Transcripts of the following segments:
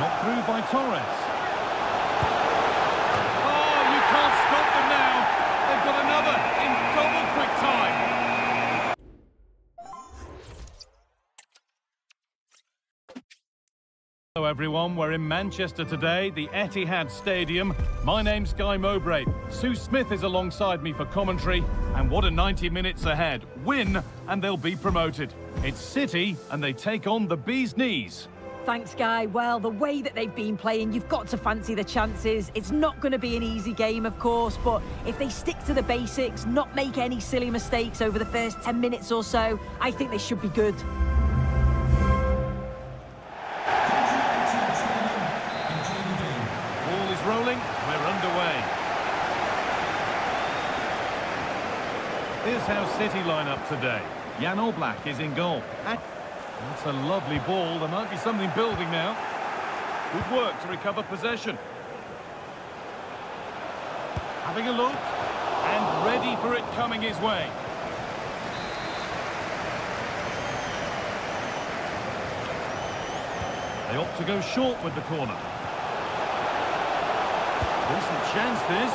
Not through by Torres. Oh, you can't stop them now. They've got another in double quick time. Hello everyone, we're in Manchester today, the Etihad Stadium. My name's Guy Mowbray. Sue Smith is alongside me for commentary, and what a 90 minutes ahead. Win, and they'll be promoted. It's City, and they take on the Bee's Knees. Thanks, Guy. Well, the way that they've been playing, you've got to fancy the chances. It's not going to be an easy game, of course, but if they stick to the basics, not make any silly mistakes over the first 10 minutes or so, I think they should be good. Ball is rolling, we're underway. Here's how City line up today. Jan Oblak is in goal. That's a lovely ball. There might be something building now. Good work to recover possession. Having a look. And ready for it coming his way. They opt to go short with the corner. Decent chance this.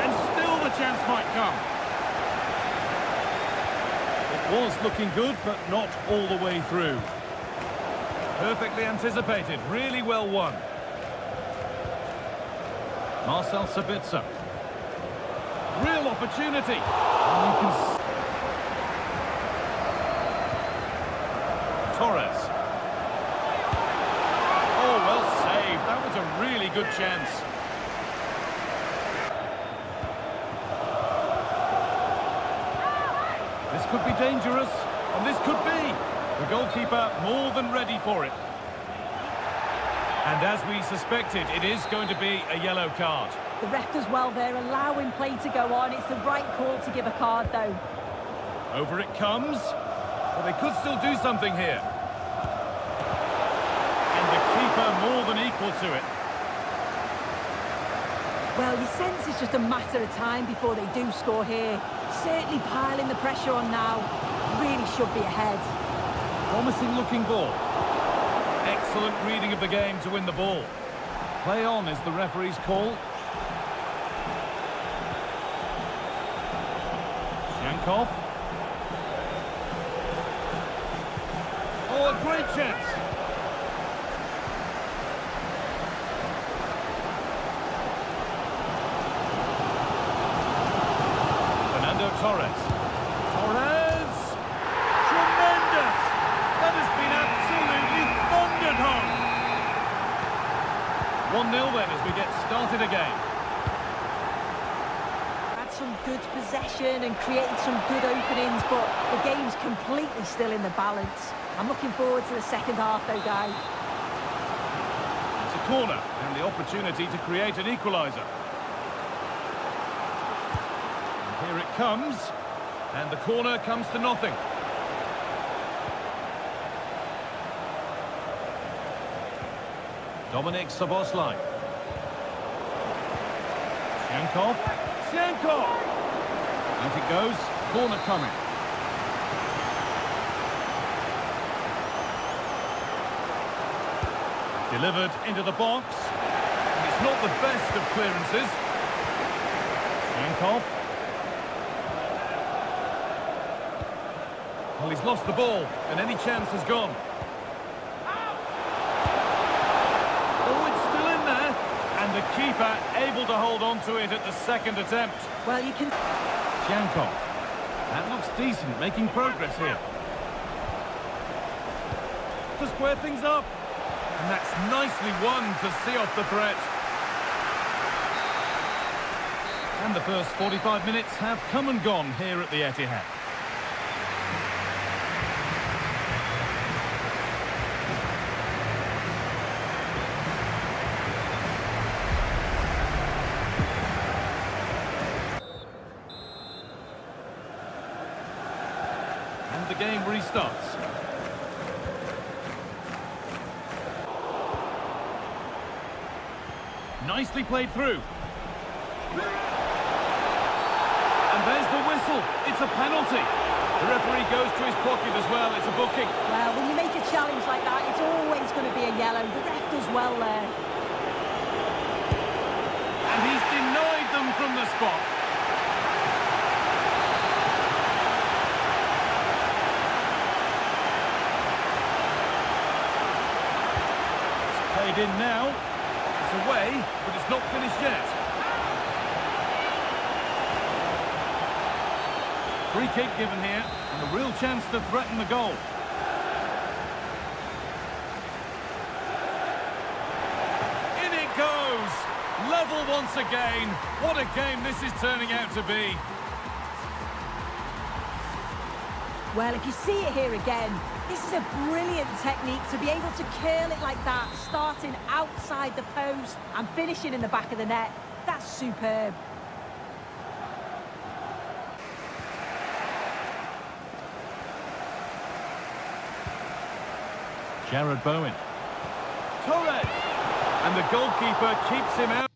And still the chance might come. Was looking good, but not all the way through. Perfectly anticipated. Really well won. Marcel Sabitzer. Real opportunity. Can... Torres. Oh, well saved. That was a really good chance. This could be dangerous, and this could be. The goalkeeper more than ready for it. And as we suspected, it is going to be a yellow card. The ref does well there, allowing play to go on. It's the right call to give a card, though. Over it comes. But they could still do something here. And the keeper more than equal to it. Well, you sense it's just a matter of time before they do score here. Certainly piling the pressure on now. Really should be ahead. Promising looking ball. Excellent reading of the game to win the ball. Play on is the referee's call. Shankov. Oh, a great chance. Fernando Torres. Torres! Tremendous! That has been absolutely thundered home. 1-0 then as we get started again. Had some good possession and created some good openings, but the game's completely still in the balance. I'm looking forward to the second half, though, guys. It's a corner and the opportunity to create an equaliser. And here it comes. And the corner comes to nothing. Dominik Szoboszlai. Shankov. Shankov! Out it goes. Corner coming. Delivered into the box. It's not the best of clearances. Shankov. Well, he's lost the ball, and any chance has gone. Oh, it's still in there. And the keeper able to hold on to it at the second attempt. Well, you can... Shankov. That looks decent, making progress here. To square things up. And that's nicely won to see off the threat. And the first 45 minutes have come and gone here at the Etihad. Game restarts. Nicely played through. And there's the whistle. It's a penalty. The referee goes to his pocket as well. It's a booking. Well, when you make a challenge like that, it's always going to be a yellow. The ref does well there. And he's denied them from the spot. In now. It's away, but it's not finished yet. Free kick given here, and a real chance to threaten the goal. In it goes! Level once again. What a game this is turning out to be. Well, if you see it here again, this is a brilliant technique to be able to curl it like that, starting outside the post and finishing in the back of the net. That's superb. Jarrod Bowen. Torres! And the goalkeeper keeps him out.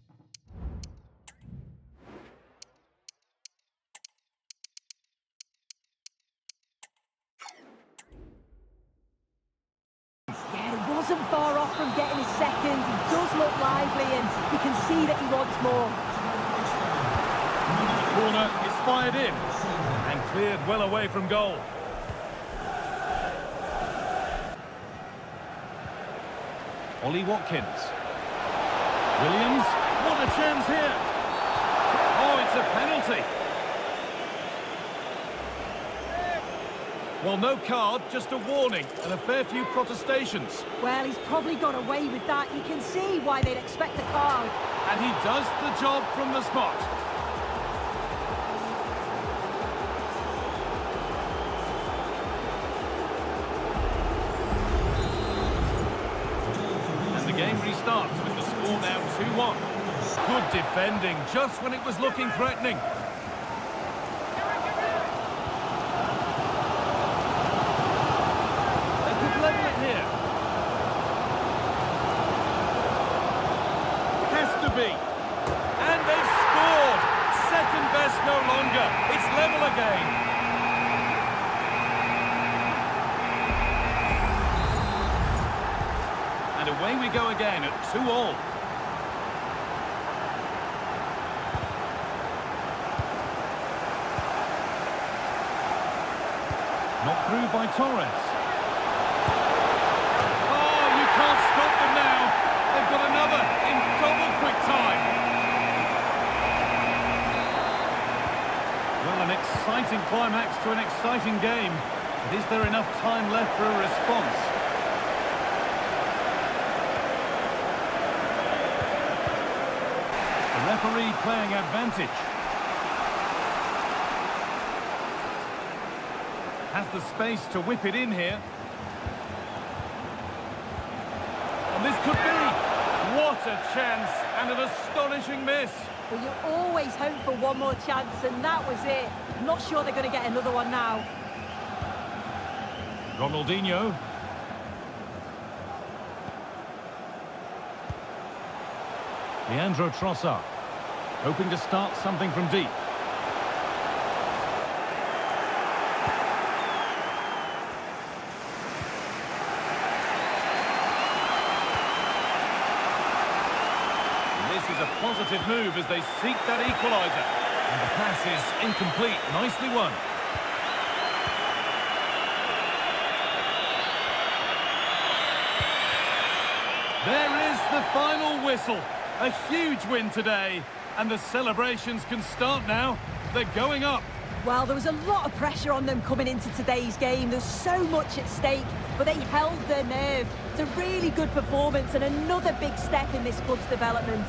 Yeah, he wasn't far off from getting his second. He does look lively and you can see that he wants more. Corner is fired in and cleared well away from goal. Ollie Watkins. Williams, what a chance here. Oh, it's a penalty. Well, no card, just a warning and a fair few protestations. Well, he's probably got away with that. You can see why they'd expect the card. And he does the job from the spot. And the game restarts with the score now 2-1. Good defending, just when it was looking threatening. They could level it here. Has to be. And they've scored. Second best no longer. It's level again. And away we go again at 2 all. Not through by Torres. Oh, you can't stop them now. They've got another in double quick time. Well, an exciting climax to an exciting game. But is there enough time left for a response? The referee playing advantage. Has the space to whip it in here. And this could be. What a chance and an astonishing miss. Well, you always hope for one more chance, and that was it. Not sure they're going to get another one now. Ronaldinho. Leandro Trossard. Hoping to start something from deep. This is a positive move as they seek that equaliser. And the pass is incomplete. Nicely won. There is the final whistle. A huge win today. And the celebrations can start now. They're going up. Well, there was a lot of pressure on them coming into today's game. There's so much at stake, but they held their nerve. It's a really good performance and another big step in this club's development.